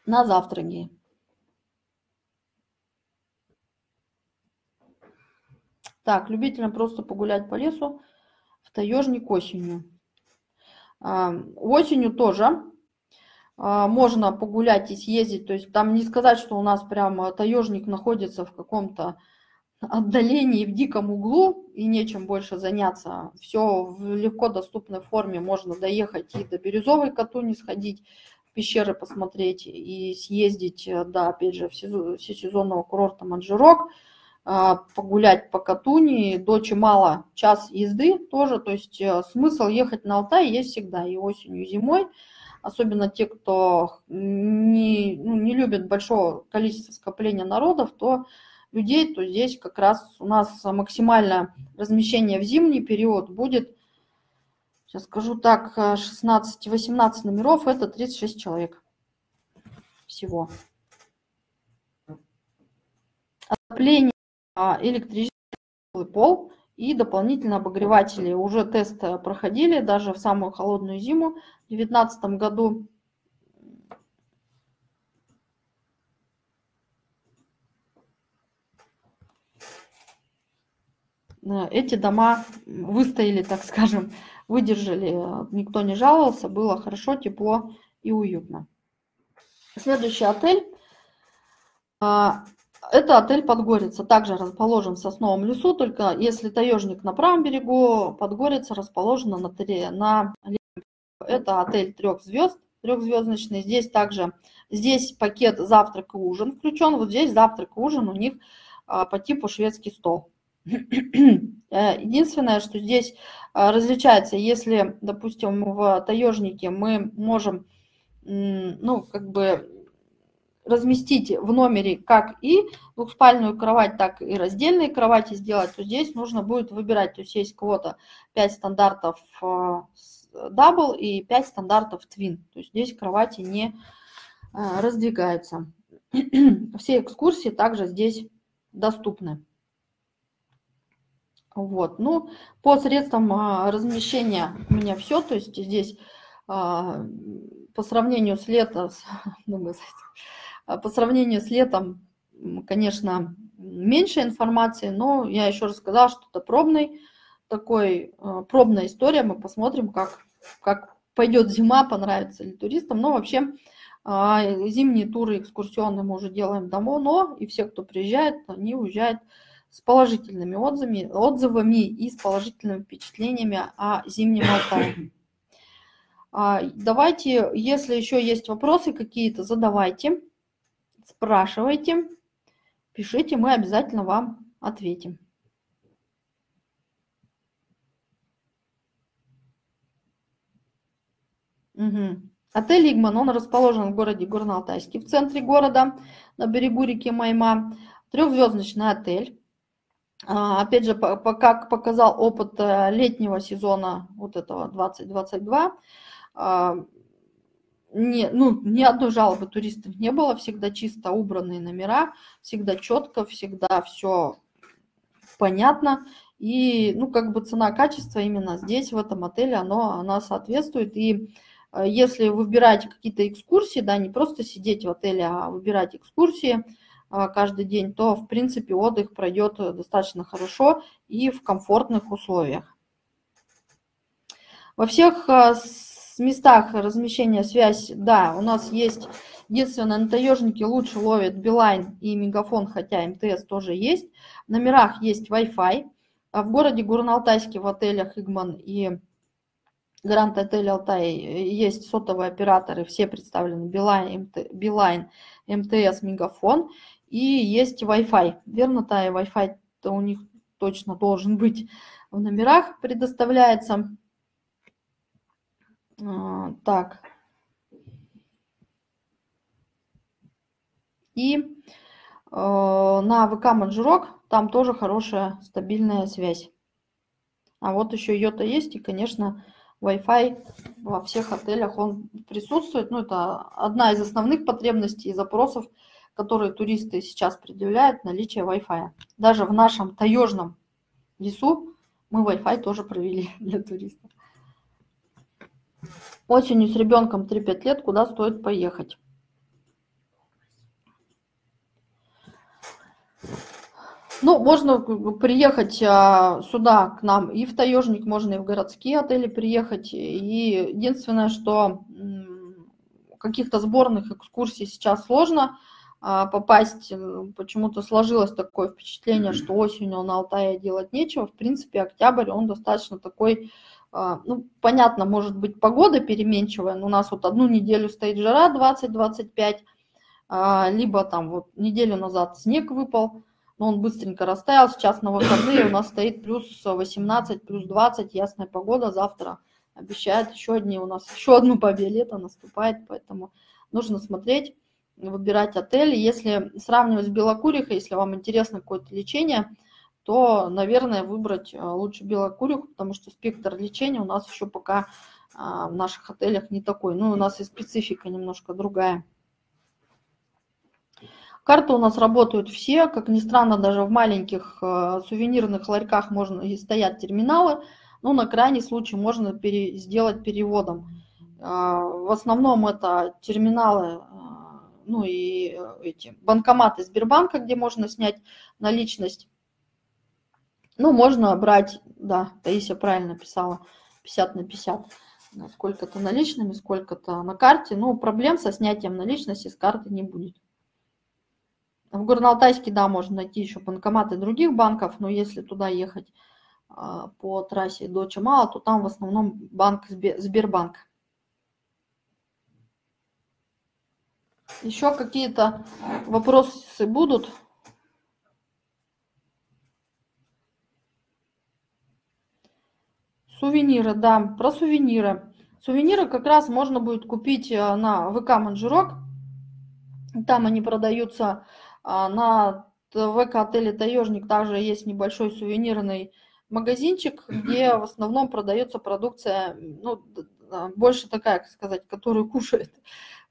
на завтраки. Так, любителям просто погулять по лесу в таежник осенью. А, осенью тоже а, можно погулять и съездить. То есть там не сказать, что у нас прямо таежник находится в каком-то отдалении, в диком углу и нечем больше заняться. Все в легко доступной форме. Можно доехать и до Бирюзовой Катуни сходить, пещеры посмотреть и съездить, да, опять же, в всесезонного курорта Манжирок – а, погулять по Катуни до Чемала час езды тоже. То есть э, смысл ехать на Алтай есть всегда и осенью, и зимой. Особенно те, кто не, ну, не любит большого количества скопления народов, то людей, то здесь как раз у нас максимальное размещение в зимний период будет, сейчас скажу так, 16-18 номеров, это 36 человек всего. Отопление а, электрический пол и дополнительно обогреватели. Уже тест э, проходили даже в самую холодную зиму в 2019 году. Э, эти дома выстояли, так скажем, выдержали, никто не жаловался, было хорошо, тепло и уютно. Следующий отель а, это отель Подгорица, также расположен в Сосновом лесу, только если таежник на правом берегу, Подгорица расположена на, на Это отель трех звезд, трехзвездочный. Здесь также, здесь пакет завтрак и ужин включен, вот здесь завтрак и ужин у них а, по типу шведский стол. <clears throat> Э, единственное, что здесь а, различается, если, допустим, в таежнике мы можем, ну, как бы разместить в номере как и двухспальную кровать, так и раздельные кровати сделать, то здесь нужно будет выбирать. То есть есть квота 5 стандартов double э, и 5 стандартов twin. То есть здесь кровати не э, раздвигаются. <clears throat> Все экскурсии также здесь доступны. Вот, ну, по средствам э, размещения у меня все, то есть здесь по сравнению с летом, думаю, а по сравнению с летом, конечно, меньше информации, но я еще раз сказала, что это пробный, такой э, пробная история. Мы посмотрим, как, как пойдет зима, понравится ли туристам. Но вообще а, зимние туры экскурсионные мы уже делаем давно, и все, кто приезжает, они уезжают с положительными отзывами, отзывами и с положительными впечатлениями о зимнем Алтае. <coughs> А, давайте, если еще есть вопросы какие-то, задавайте спрашивайте, пишите, мы обязательно вам ответим. Угу. Отель Игман, он расположен в городе Горно-Алтайске, в центре города, на берегу реки Майма. Трехзвездочный отель. А, опять же, как показал опыт э, летнего сезона вот этого 2022, не, ну, ни одной жалобы туристов не было, всегда чисто убранные номера, всегда четко, всегда все понятно. И, ну, как бы цена-качество именно здесь, в этом отеле, оно, она соответствует. И э, если выбирать какие-то экскурсии, да, не просто сидеть в отеле, а выбирать экскурсии э, каждый день, то, в принципе, отдых пройдет достаточно хорошо и в комфортных условиях. Во всех э, местах размещения связь, да, у нас есть Единственное, на таежнике лучше ловит Билайн и Мегафон, хотя МТС тоже есть. В номерах есть Wi-Fi. А в городе Горно-Алтайске в отелях Игман и Гранд Отель Алтай есть сотовые операторы, все представлены, Билайн, Билайн МТС, Мегафон, и есть Wi-Fi. Верно, та и Wi-Fi -то у них точно должен быть в номерах предоставляется. А, так, И э, на ВК Манжерок там тоже хорошая стабильная связь. А вот еще йота есть, и, конечно, Wi-Fi во всех отелях он присутствует. Ну, это одна из основных потребностей и запросов, которые туристы сейчас предъявляют, наличие Wi-Fi. Даже в нашем таежном лесу мы Wi-Fi тоже провели <laughs> для туристов. Осенью с ребенком 3-5 лет куда стоит поехать? Ну, можно приехать а, сюда к нам и в таежник, можно и в городские отели приехать. И единственное, что каких-то сборных экскурсий сейчас сложно а, попасть. Почему-то сложилось такое впечатление, что осенью на Алтае делать нечего. В принципе, октябрь, он достаточно такой, ну, понятно, может быть, погода переменчивая, но у нас вот одну неделю стоит жара 20-25, либо там вот неделю назад снег выпал, но он быстренько растаял. Сейчас на выходные у нас стоит плюс 18, плюс 20, ясная погода. Завтра обещают еще одни у нас, еще одну победу лето наступает, поэтому нужно смотреть, выбирать отель. Если сравнивать с Белокурихой, если вам интересно какое-то лечение, то, наверное, выбрать э, лучше Белокуриху, потому что спектр лечения у нас еще пока а, в наших отелях не такой. Ну, у нас и специфика немножко другая. Карты у нас работают все, как ни странно, даже в маленьких э, сувенирных ларьках можно и стоят терминалы, но на крайний случай можно пере, сделать переводом. Э, в основном это терминалы, ну и эти банкоматы Сбербанка, где можно снять наличность. Ну, можно брать, да, Таисия правильно писала, 50 на 50 сколько-то наличными, сколько-то на карте. Ну, проблем со снятием наличности с карты не будет. В Горно-Алтайске, да, можно найти еще банкоматы других банков, но если туда ехать а, по трассе до Чамала, то там в основном банк Сбербанк. Еще какие-то вопросы будут? Сувениры, да, про сувениры. Сувениры как раз можно будет купить а, на ВК Манжурок. Там они продаются а, на ВК-отеле «Таежник» также есть небольшой сувенирный магазинчик, где в основном продается продукция, ну, больше такая, как сказать, которую кушают.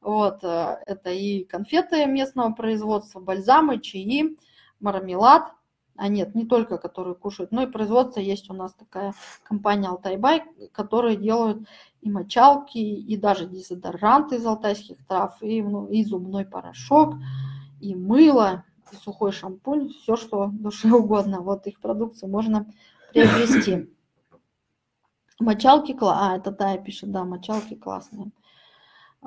Вот, э, это и конфеты местного производства, бальзамы, чаи, мармелад. А нет, не только которые кушают, но и производство есть у нас такая компания «Алтайбай», которые делают и мочалки, и даже дезодоранты из алтайских трав, и, ну, и зубной порошок и мыло, и сухой шампунь, все, что душе <laughs> угодно. Вот их продукцию можно приобрести. <coughs> Мочалки, а, это Тая пишет, да, мочалки классные.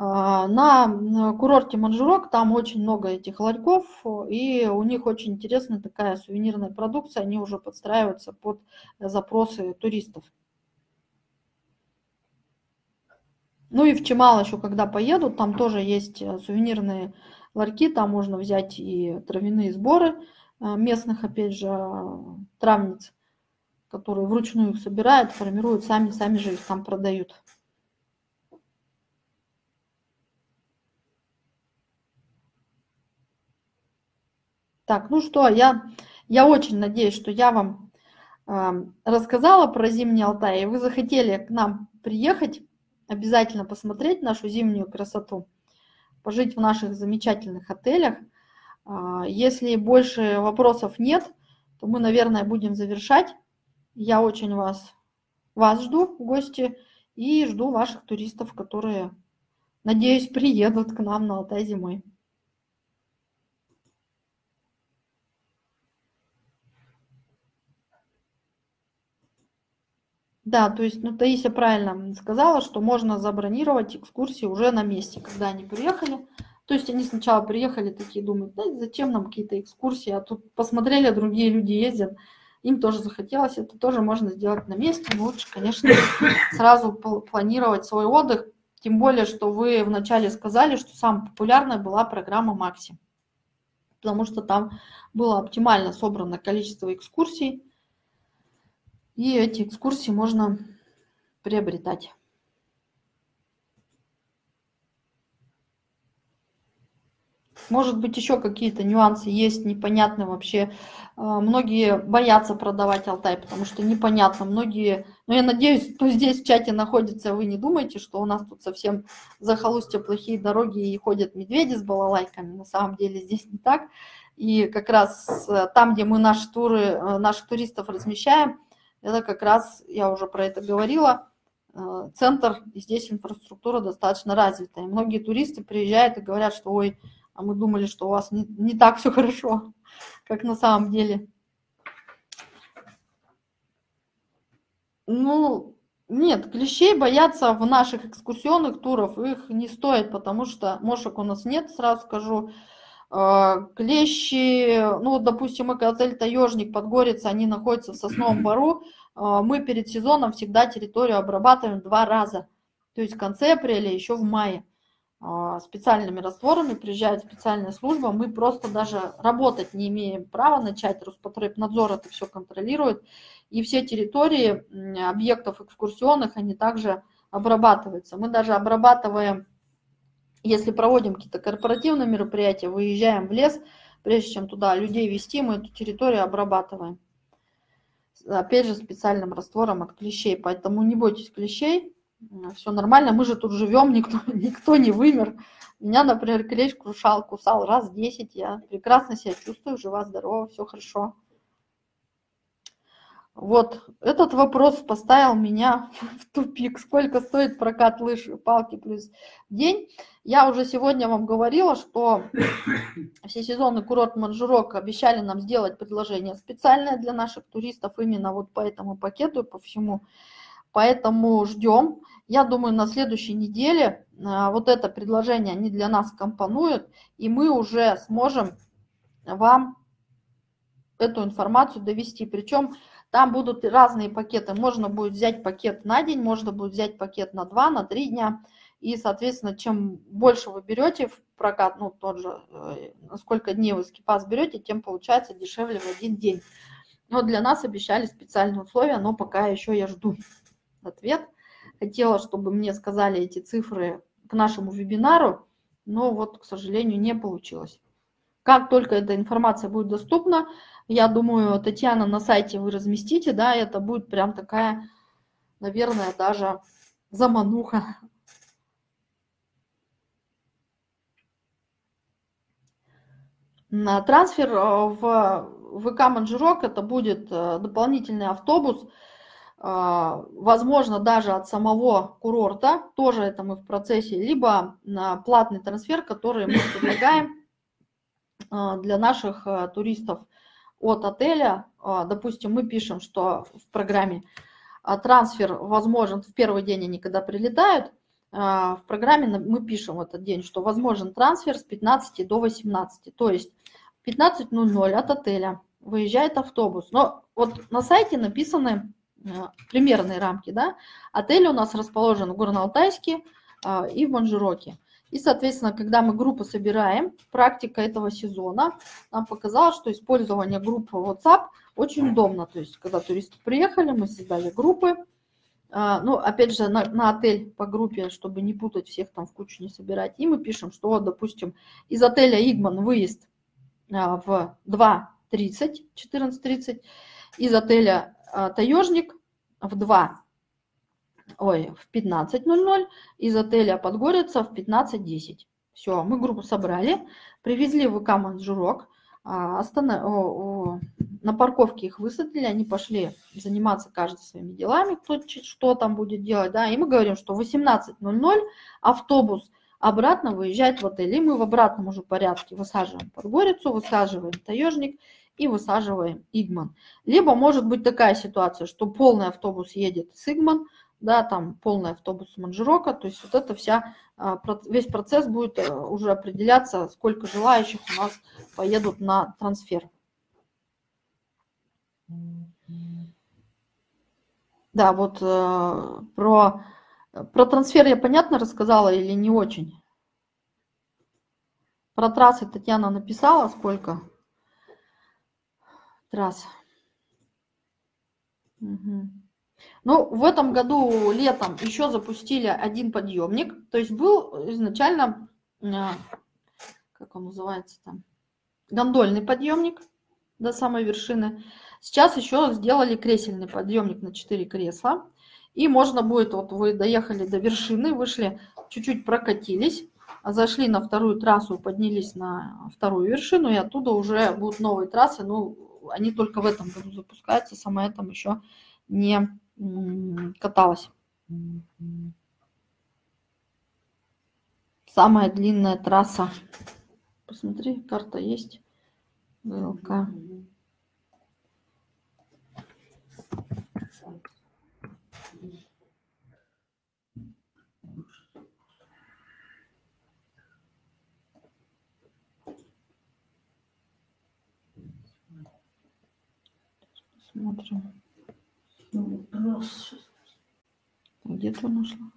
А, на курорте Манжурок там очень много этих ларьков, и у них очень интересная такая сувенирная продукция, они уже подстраиваются под запросы туристов. Ну и в Чемал еще, когда поедут, там тоже есть э, сувенирные ларьки, там можно взять и травяные сборы э, местных, опять же, травниц, которые вручную их собирают, формируют сами, сами же их там продают. Так, ну что, я, я очень надеюсь, что я вам э, рассказала про Зимний Алтай, и вы захотели к нам приехать, обязательно посмотреть нашу зимнюю красоту пожить в наших замечательных отелях. А, если больше вопросов нет, то мы, наверное, будем завершать Я очень вас, вас жду в гости и жду ваших туристов, которые, надеюсь, приедут к нам на Алтай зимой. Да, то есть, ну, Таисия правильно сказала, что можно забронировать экскурсии уже на месте, когда они приехали. То есть они сначала приехали, такие думают, да, зачем нам какие-то экскурсии, а тут посмотрели, другие люди ездят, им тоже захотелось, это тоже можно сделать на месте, но лучше, конечно, сразу планировать свой отдых, тем более, что вы вначале сказали, что самая популярная была программа Макси, потому что там было оптимально собрано количество экскурсий, и эти экскурсии можно приобретать. Может быть, еще какие-то нюансы есть, непонятны вообще. А, многие боятся продавать Алтай, потому что непонятно. Многие, но я надеюсь, кто здесь в чате находится, вы не думаете, что у нас тут совсем захолустья плохие дороги и ходят медведи с балалайками. На самом деле здесь не так. И как раз э, там, где мы наши туры, э, наших туристов размещаем, это как раз, я уже про это говорила, э, центр, и здесь инфраструктура достаточно развитая. Многие туристы приезжают и говорят, что ой, а мы думали, что у вас не, не так все хорошо, <laughs> как на самом деле. Ну, нет, клещей бояться в наших экскурсионных турах их не стоит, потому что мошек у нас нет, сразу скажу. Э, клещи, ну, допустим, отель Таежник, Подгорица, они находятся в Сосновом <clears throat> Бару. Э, мы перед сезоном всегда территорию обрабатываем два раза. То есть в конце апреля, еще в мае. Э, специальными растворами приезжает специальная служба. Мы просто даже работать не имеем права начать. Роспотребнадзор это все контролирует. И все территории объектов экскурсионных, они также обрабатываются. Мы даже обрабатываем если проводим какие-то корпоративные мероприятия, выезжаем в лес, прежде чем туда людей вести, мы эту территорию обрабатываем. Опять же, специальным раствором от клещей. Поэтому не бойтесь клещей, все нормально. Мы же тут живем, никто, <laughs> никто не вымер. Меня, например, клещ крушал, кусал раз 10. Я прекрасно себя чувствую, жива, здорова, все хорошо. Вот этот вопрос поставил меня <laughs> в тупик. Сколько стоит прокат лыж палки плюс день? Я уже сегодня вам говорила, что все сезонный курорт Манжурок обещали нам сделать предложение специальное для наших туристов именно вот по этому пакету и по всему. Поэтому ждем. Я думаю, на следующей неделе а, вот это предложение они для нас компонуют, и мы уже сможем вам эту информацию довести. Причем там будут разные пакеты. Можно будет взять пакет на день, можно будет взять пакет на 2, на 3 дня. И, соответственно, чем больше вы берете в прокат, ну, тот же, э, сколько дней вы скипас берете, тем получается дешевле в один день. Но для нас обещали специальные условия, но пока еще я жду ответ. Хотела, чтобы мне сказали эти цифры к нашему вебинару, но вот, к сожалению, не получилось. Как только эта информация будет доступна, я думаю, Татьяна, на сайте вы разместите, да, это будет прям такая, наверное, даже замануха. На трансфер э, в ВК Манжирок это будет э, дополнительный автобус, э, возможно, даже от самого курорта, тоже это мы в процессе, либо на платный трансфер, который мы предлагаем для наших туристов – от отеля, а, допустим, мы пишем, что в программе а, трансфер возможен в первый день, они когда прилетают, а, в программе мы пишем в этот день, что возможен трансфер с 15 до 18. То есть в 15.00 от отеля выезжает автобус. Но вот на сайте написаны примерные рамки. Да? Отель у нас расположен в Горно-Алтайске и в Манжуроке. И, соответственно, когда мы группу собираем, практика этого сезона нам показала, что использование группы WhatsApp очень удобно. То есть, когда туристы приехали, мы создали группы. А, ну, опять же, на, на отель по группе, чтобы не путать всех там в кучу не собирать. И мы пишем, что, допустим, из отеля Игман выезд а, в 2.30, 14.30, из отеля а, Таежник в 2 ой, в 15.00, из отеля Подгорица в 15.10. Все, мы группу собрали, привезли в ВК Манжурок, а, останов... на парковке их высадили, они пошли заниматься каждый своими делами, кто что там будет делать, да, и мы говорим, что в 18.00 автобус обратно выезжает в отель, и мы в обратном уже порядке высаживаем Подгорицу, высаживаем Таежник и высаживаем Игман. Либо может быть такая ситуация, что полный автобус едет с Игман, да, там полный автобус Манжирока, то есть вот это вся, а, весь процесс будет э, уже определяться, сколько желающих у нас поедут на трансфер. Да, вот э, про, про трансфер я понятно рассказала или не очень? Про трассы Татьяна написала сколько? Трасс. Угу. Ну, в этом году летом еще запустили один подъемник. То есть был изначально, а, как он называется там, гондольный подъемник до самой вершины. Сейчас еще сделали кресельный подъемник на 4 кресла. И можно будет, вот вы доехали до вершины, вышли, чуть-чуть прокатились, зашли на вторую трассу, поднялись на вторую вершину, и оттуда уже будут новые трассы. Ну, они только в этом году запускаются, сама там еще не каталась. Самая длинная трасса. Посмотри, карта есть. ВЛК. Смотрим. Где ты нашла?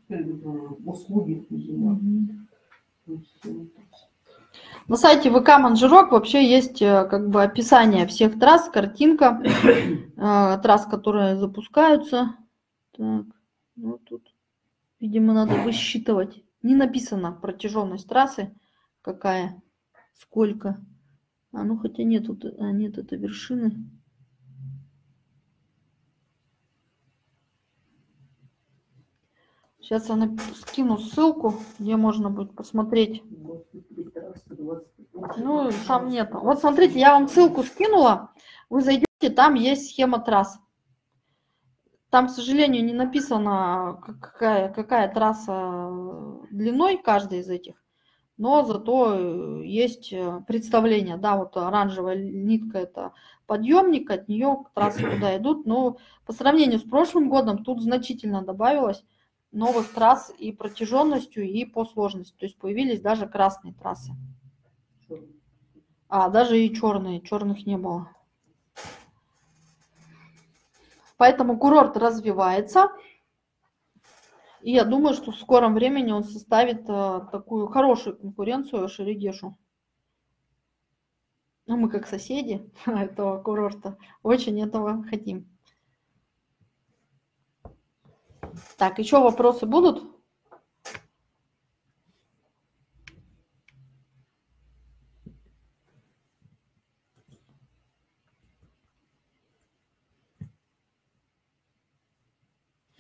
Услуги. На сайте ВК Манжирок вообще есть э, как бы описание всех трасс, картинка э, трасс, которые запускаются. Так, ну тут, видимо, надо высчитывать. Не написано протяженность трассы, какая, сколько. А ну хотя нет, тут, а, нет, это вершины. Сейчас я скину ссылку, где можно будет посмотреть. Ну, там нет. Вот смотрите, я вам ссылку скинула. Вы зайдете, там есть схема трасс. Там, к сожалению, не написано, какая, какая трасса длиной каждой из этих. Но зато есть представление. Да, вот оранжевая нитка – это подъемник, от нее трассы куда идут. Но по сравнению с прошлым годом тут значительно добавилось новых трасс и протяженностью, и по сложности. То есть появились даже красные трассы. А, даже и черные. Черных не было. Поэтому курорт развивается. И я думаю, что в скором времени он составит а, такую хорошую конкуренцию Шерегешу. Ну, мы как соседи <laughs> этого курорта очень этого хотим. Так, еще вопросы будут?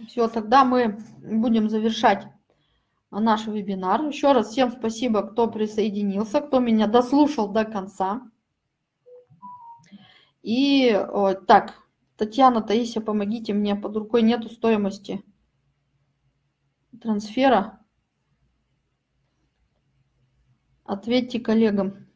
Все, тогда мы будем завершать наш вебинар. Еще раз всем спасибо, кто присоединился, кто меня дослушал до конца. И о, так, Татьяна, Таисия, помогите мне, под рукой нету стоимости трансфера. Ответьте коллегам.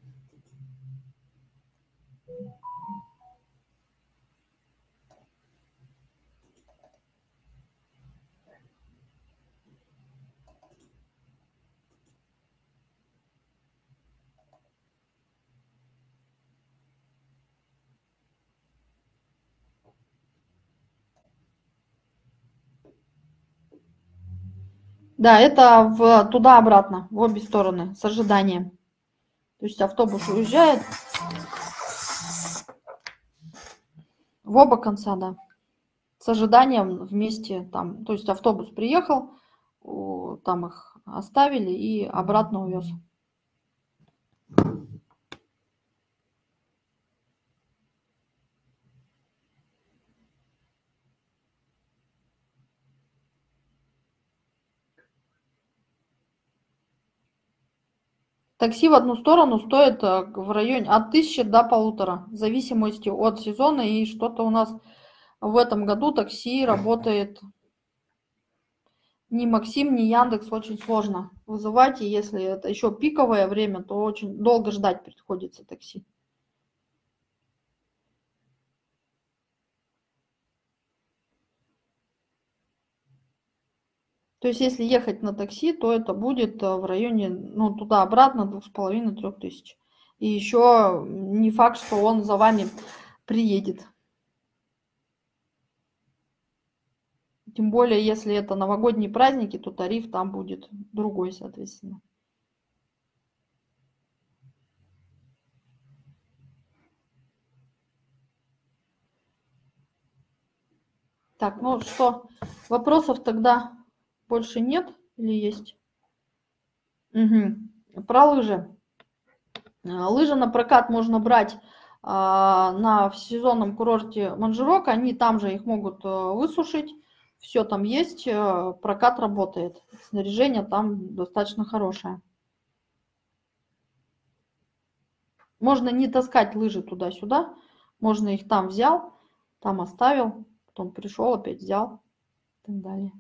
Да, это в туда-обратно, в обе стороны, с ожиданием. То есть автобус уезжает в оба конца, да. С ожиданием вместе там. То есть автобус приехал, там их оставили и обратно увез. Такси в одну сторону стоит э, в районе от 1000 до полутора, в зависимости от сезона. И что-то у нас в этом году такси работает ни Максим, ни Яндекс очень сложно вызывать. И если это еще пиковое время, то очень долго ждать приходится такси. То есть если ехать на такси, то это будет э, в районе, ну, туда-обратно двух с половиной трех тысяч. И еще не факт, что он за вами приедет. Тем более, если это новогодние праздники, то тариф там будет другой, соответственно. Так, ну что, вопросов тогда больше нет или есть? Угу. Про лыжи. А, лыжи на прокат можно брать а, на сезонном курорте Манжирок. Они там же их могут а, высушить. Все там есть, а, прокат работает. Снаряжение там достаточно хорошее. Можно не таскать лыжи туда-сюда. Можно их там взял, там оставил, потом пришел, опять взял и так далее.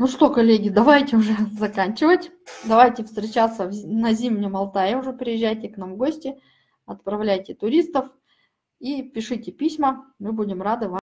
Ну что, коллеги, давайте уже <laughs> заканчивать. Давайте встречаться на Зимнем Алтае. Уже приезжайте к нам в гости, отправляйте туристов и пишите письма. Мы будем рады вам.